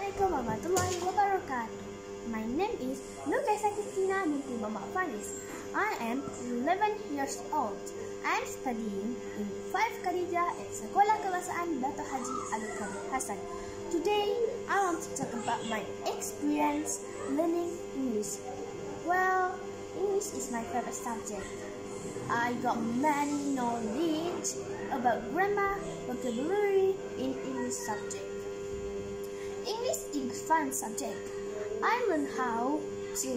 Assalamualaikum warahmatullahi wabarakatuh. My name is Nurkaisa Kristina binti Mama Faris. I am 11 years old. I am studying in 5 Khadijah at Sekolah Kebangsaan Dato Haji Alwi Karim. Today, I want to talk about my experience learning English. Well, English is my favorite subject. I got many knowledge about grammar, vocabulary in English subject. Fun subject. I learned how to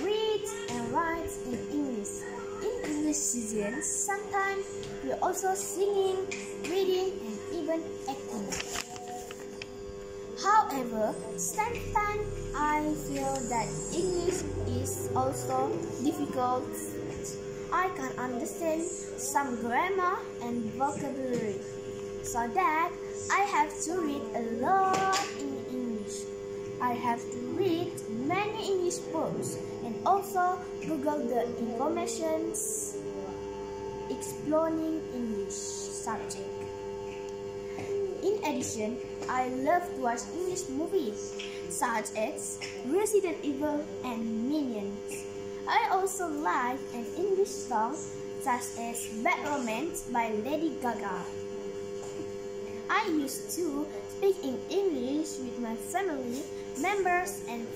read and write in English. In English season, sometimes we also singing, reading, and even acting. However, sometimes I feel that English is also difficult I can understand some grammar and vocabulary. So that I have to read a lot in have to read many English books and also Google the informations exploring English subject. In addition, I love to watch English movies such as Resident Evil and Minions. I also like an English song such as Bad Romance by Lady Gaga. I used to speak in English with my family members and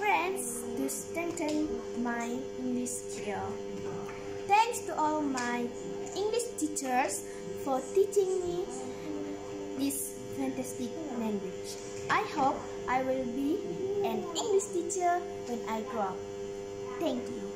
friends to strengthen my English skill. Thanks to all my English teachers for teaching me this fantastic language. I hope I will be an English teacher when I grow up. Thank you.